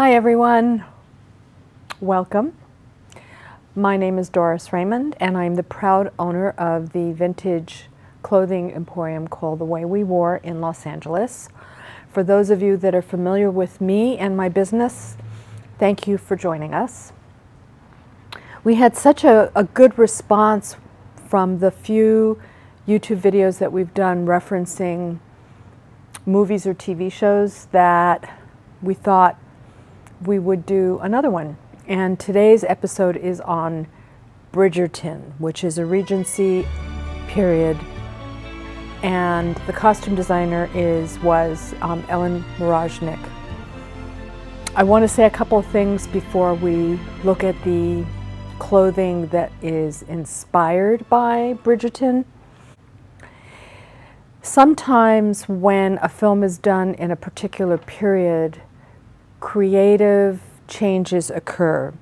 Hi, everyone. Welcome. My name is Doris Raymond, and I'm the proud owner of the vintage clothing emporium called The Way We Wore in Los Angeles. For those of you that are familiar with me and my business, thank you for joining us. We had such a, a good response from the few YouTube videos that we've done referencing movies or TV shows that we thought we would do another one. And today's episode is on Bridgerton, which is a Regency period. And the costume designer is was um, Ellen Mirojnick. I want to say a couple of things before we look at the clothing that is inspired by Bridgerton. Sometimes when a film is done in a particular period, creative changes occur.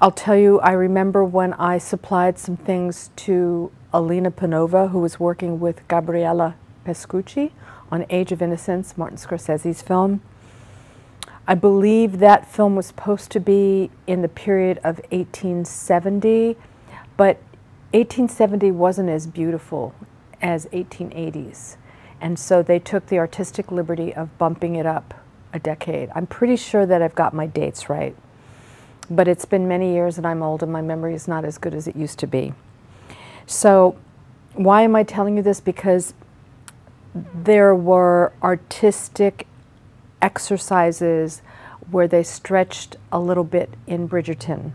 I'll tell you, I remember when I supplied some things to Alina Panova, who was working with Gabriella Pescucci on Age of Innocence, Martin Scorsese's film. I believe that film was supposed to be in the period of 1870, but 1870 wasn't as beautiful as 1880s. And so they took the artistic liberty of bumping it up a decade. I'm pretty sure that I've got my dates right. But it's been many years and I'm old and my memory is not as good as it used to be. So why am I telling you this? Because there were artistic exercises where they stretched a little bit in Bridgerton.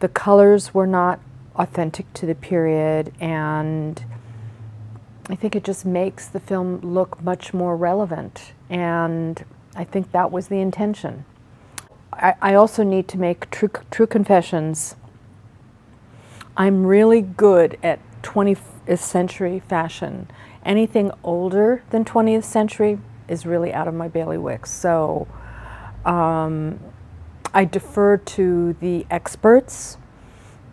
The colors were not authentic to the period and I think it just makes the film look much more relevant and I think that was the intention. I, I also need to make true, true confessions. I'm really good at 20th century fashion. Anything older than 20th century is really out of my bailiwick. So um, I defer to the experts,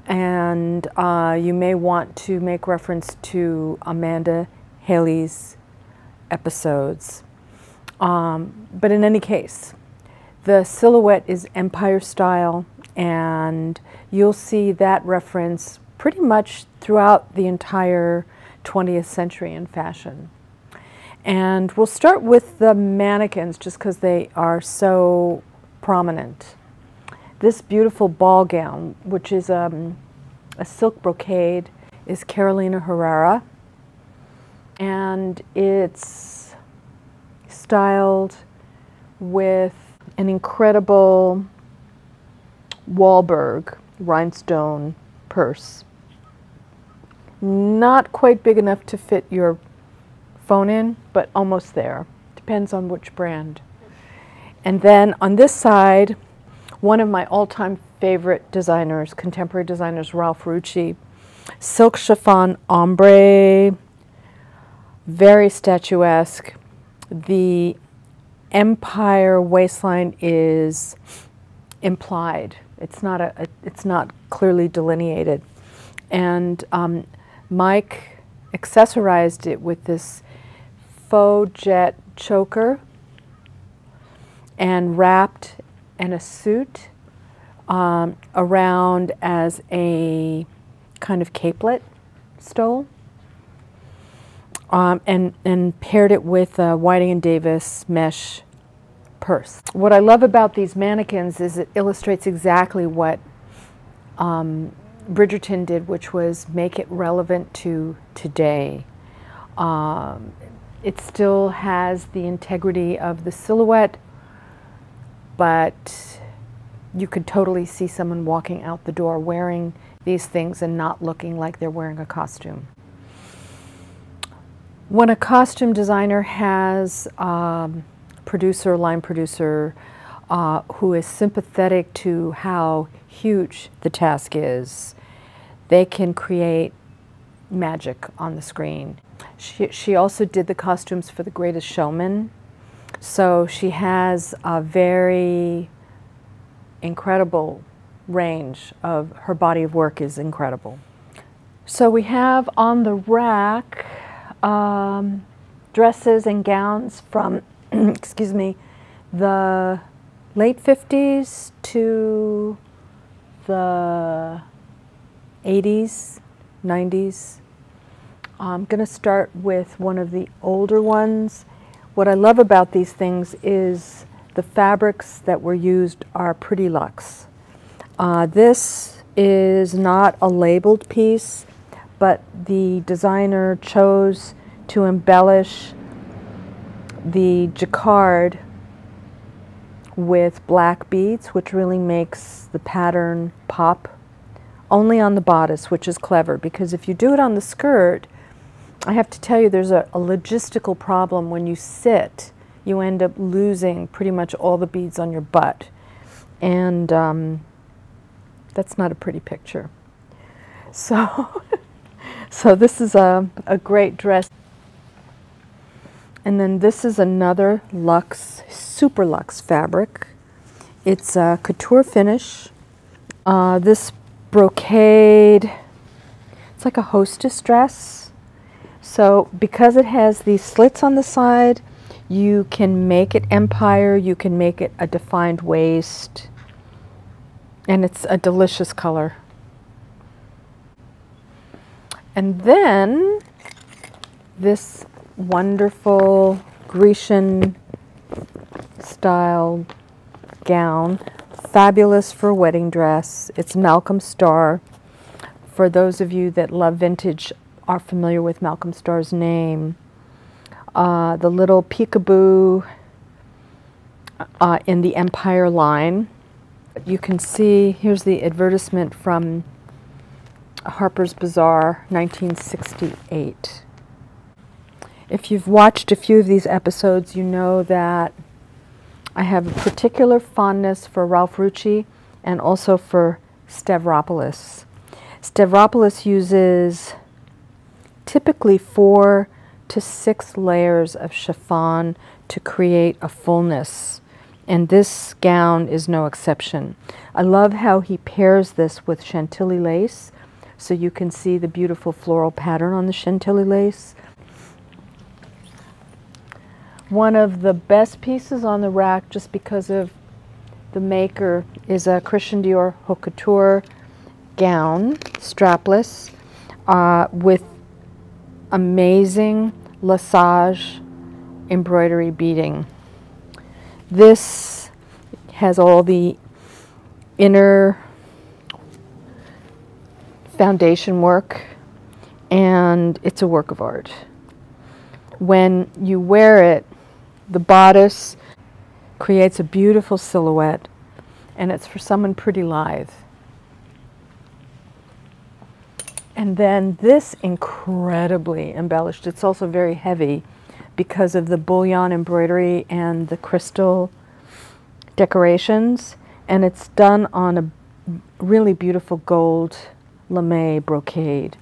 and uh, you may want to make reference to Amanda Hallay's episodes. Um, but in any case, the silhouette is empire style, and you'll see that reference pretty much throughout the entire 20th century in fashion. And we'll start with the mannequins just because they are so prominent. This beautiful ball gown, which is um, a silk brocade, is Carolina Herrera. And it's styled with an incredible Walborg rhinestone purse. Not quite big enough to fit your phone in, but almost there. Depends on which brand. And then on this side, one of my all-time favorite designers, contemporary designers, Ralph Rucci, silk chiffon ombre, very statuesque the empire waistline is implied. It's not a, a it's not clearly delineated, and um, Mike accessorized it with this faux jet choker and wrapped in a suit um, around as a kind of capelet stole um, and, and paired it with a Whiting and Davis mesh purse. What I love about these mannequins is it illustrates exactly what um, Bridgerton did, which was make it relevant to today. Um, it still has the integrity of the silhouette, but you could totally see someone walking out the door wearing these things and not looking like they're wearing a costume. When a costume designer has a um, producer, line producer, uh, who is sympathetic to how huge the task is, they can create magic on the screen. She, she also did the costumes for The Greatest Showman, so she has a very incredible range of her body of work is incredible. So we have on the rack um, dresses and gowns from, excuse me, the late 50s to the 80s, 90s. I'm going to start with one of the older ones. What I love about these things is the fabrics that were used are pretty luxe. Uh, this is not a labeled piece, but the designer chose to embellish the jacquard with black beads, which really makes the pattern pop. Only on the bodice, which is clever, because if you do it on the skirt, I have to tell you there's a, a logistical problem when you sit. You end up losing pretty much all the beads on your butt. And um, that's not a pretty picture. So, so this is a, a great dress. And then this is another luxe, super luxe fabric. It's a couture finish. Uh, this brocade, it's like a hostess dress. So because it has these slits on the side, you can make it empire, you can make it a defined waist, and it's a delicious color. And then this wonderful Grecian style gown. Fabulous for wedding dress. It's Malcolm Starr. For those of you that love vintage are familiar with Malcolm Starr's name. Uh, the little peekaboo uh, in the Empire line. You can see, here's the advertisement from Harper's Bazaar, 1968. If you've watched a few of these episodes, you know that I have a particular fondness for Ralph Rucci and also for Stavropoulos. Stavropoulos uses typically four to six layers of chiffon to create a fullness. And this gown is no exception. I love how he pairs this with Chantilly lace so you can see the beautiful floral pattern on the Chantilly lace. One of the best pieces on the rack, just because of the maker, is a Christian Dior haute couture gown, strapless, uh, with amazing Lesage embroidery beading. This has all the inner foundation work and it's a work of art. When you wear it, the bodice creates a beautiful silhouette and it's for someone pretty lithe. And then this incredibly embellished. It's also very heavy because of the bullion embroidery and the crystal decorations. And it's done on a really beautiful gold lame brocade.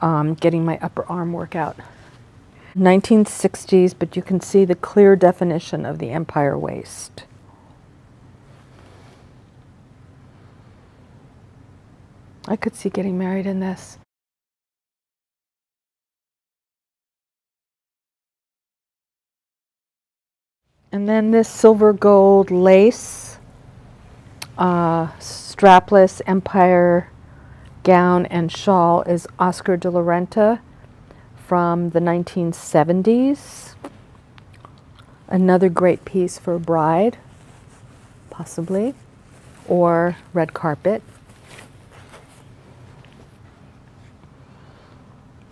Um, getting my upper arm workout. 1960s, but you can see the clear definition of the empire waist. I could see getting married in this. And then this silver gold lace, uh, strapless empire gown and shawl is Oscar de la Renta from the 1970s. Another great piece for a bride, possibly, or red carpet.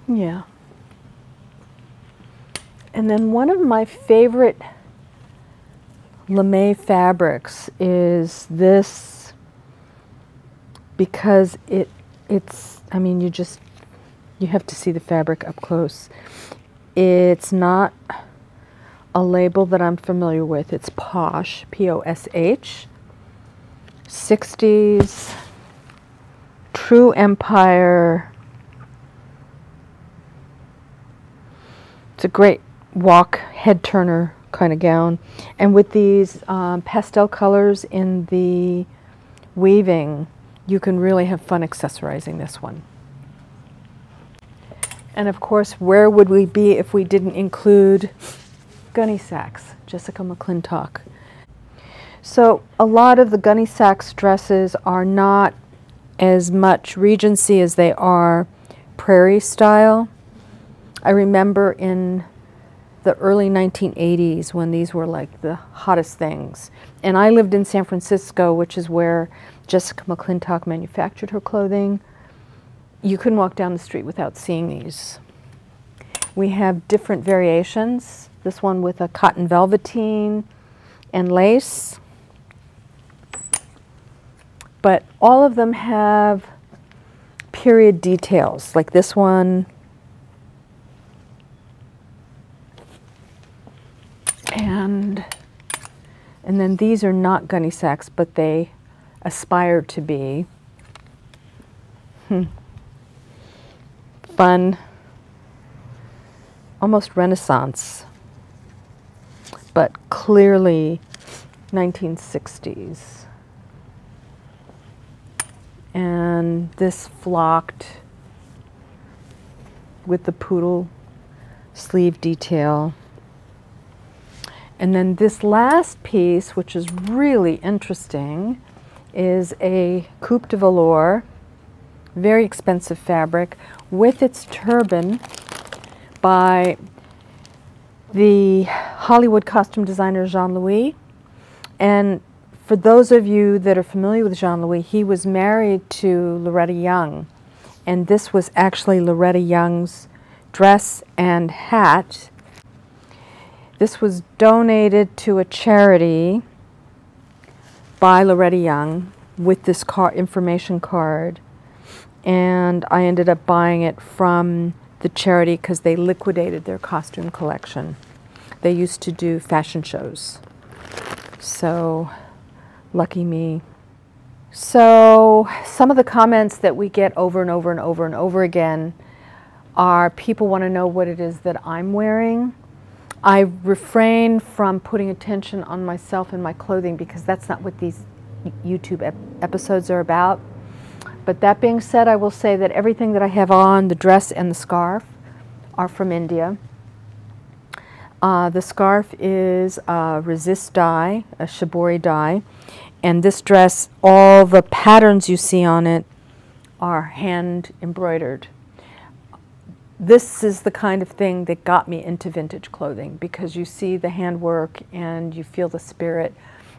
Yeah. And then one of my favorite lame fabrics is this because it it's I mean you just you have to see the fabric up close. It's not a label that I'm familiar with. It's Posh, P-O-S-H. 60s, True Empire. It's a great walk, head turner kind of gown. And with these um, pastel colors in the weaving, you can really have fun accessorizing this one. And of course, where would we be if we didn't include Gunne Sax, Jessica McClintock. So a lot of the Gunne Sax dresses are not as much Regency as they are prairie style. I remember in the early 1980s when these were like the hottest things. And I lived in San Francisco, which is where Jessica McClintock manufactured her clothing. You couldn't walk down the street without seeing these. We have different variations. This one with a cotton velveteen and lace. But all of them have period details, like this one. And, and then these are not Gunne Sax, but they aspire to be. Hmm. Fun, almost Renaissance, but clearly 1960s and this flocked with the poodle sleeve detail. And then this last piece, which is really interesting, is a coupe de velour, very expensive fabric, with its turban by the Hollywood costume designer Jean Louis. And for those of you that are familiar with Jean Louis, he was married to Loretta Young, and this was actually Loretta Young's dress and hat. This was donated to a charity by Loretta Young with this car information card, and I ended up buying it from the charity because they liquidated their costume collection. They used to do fashion shows. So Lucky me. So, some of the comments that we get over and over and over and over again are people want to know what it is that I'm wearing. I refrain from putting attention on myself and my clothing because that's not what these YouTube ep episodes are about. But that being said, I will say that everything that I have on, the dress and the scarf, are from India. Uh, the scarf is a resist dye, a shibori dye, and this dress, all the patterns you see on it are hand embroidered. This is the kind of thing that got me into vintage clothing because you see the handwork and you feel the spirit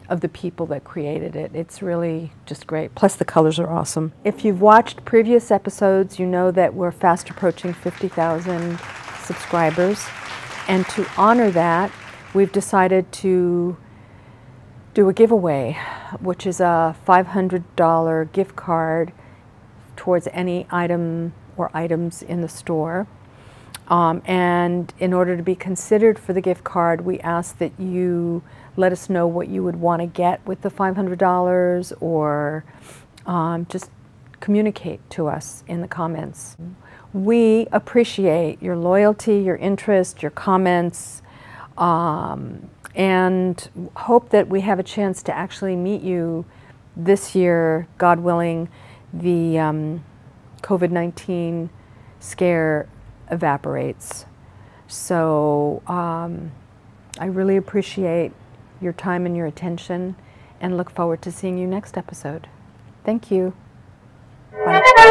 of the people that created it. It's really just great. Plus the colors are awesome. If you've watched previous episodes, you know that we're fast approaching 50,000 subscribers. And to honor that, we've decided to do a giveaway, which is a $500 gift card towards any item or items in the store. Um, and in order to be considered for the gift card, we ask that you let us know what you would want to get with the $500 or um, just communicate to us in the comments. We appreciate your loyalty, your interest, your comments, um, and hope that we have a chance to actually meet you this year, God willing, the um, COVID 19 scare evaporates. So um, I really appreciate your time and your attention and look forward to seeing you next episode. Thank you. Bye.